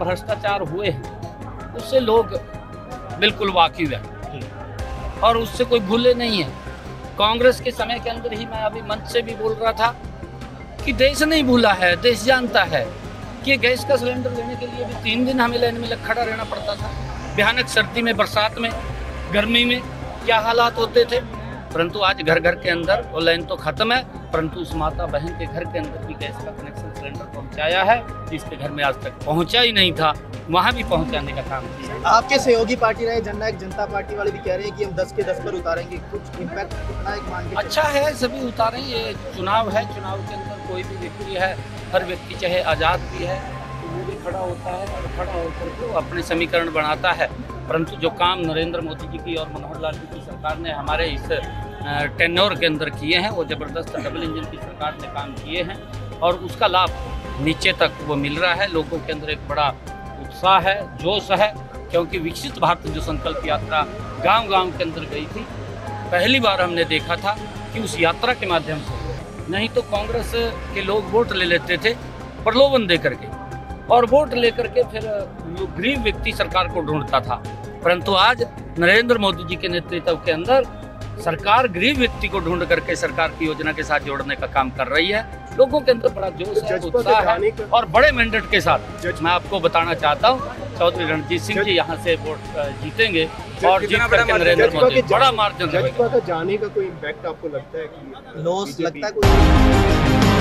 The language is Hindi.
भ्रष्टाचार हुए हैं, उससे लोग बिल्कुल वाकिफ है। और उससे कोई भूले नहीं है। कांग्रेस के समय के अंदर ही मैं अभी मंच से भी बोल रहा था कि देश नहीं भूला है, देश जानता है कि गैस का सिलेंडर लेने के लिए भी तीन दिन हमें लाइन में खड़ा रहना पड़ता था। भयानक सर्दी में, बरसात में, गर्मी में क्या हालात होते थे? परंतु आज घर घर के अंदर वो लाइन तो खत्म है परंतु उस माता बहन के घर के अंदर भी गैस का कनेक्शन सिलेंडर पहुँचाया है जिसके घर में आज तक पहुँचा ही नहीं था वहाँ भी पहुँचाने का काम किया आपके सहयोगी पार्टी रहे जननायक जनता पार्टी वाले भी कह रहे हैं कि हम 10 के 10 पर उतारेंगे कुछ इम्पैक्ट कितना एक मान अच्छा है सभी उतारें ये चुनाव है चुनाव के अंदर कोई भी व्यक्ति है हर व्यक्ति चाहे आज़ाद भी है तो वो भी खड़ा होता है और खड़ा होकर के वो अपने समीकरण बनाता है। परंतु जो काम नरेंद्र मोदी जी की और मनोहर लाल जी की सरकार ने हमारे इस टेन्योर के अंदर किए हैं, वो ज़बरदस्त डबल इंजन की सरकार ने काम किए हैं और उसका लाभ नीचे तक वो मिल रहा है। लोगों के अंदर एक बड़ा उत्साह है, जोश है, क्योंकि विकसित भारत जो संकल्प यात्रा गाँव गाँव के अंदर गई थी, पहली बार हमने देखा था कि उस यात्रा के माध्यम से नहीं तो कांग्रेस के लोग वोट ले लेते थे प्रलोभन दे करके और वोट लेकर के फिर गरीब व्यक्ति सरकार को ढूंढता था। परंतु आज नरेंद्र मोदी जी के नेतृत्व के अंदर सरकार गरीब व्यक्ति को ढूंढ करके सरकार की योजना के साथ जोड़ने का काम कर रही है। लोगों के अंदर बड़ा जोश है उत्साह है और बड़े मैंडेट के साथ। मैं आपको बताना चाहता हूँ चौधरी रणजीत सिंह जी यहाँ से वोट जीतेंगे और जीत करके नरेंद्र मोदी बड़ा मार्जिन जाने का कोई इम्पैक्ट आपको लगता है लॉस लगता है कोई?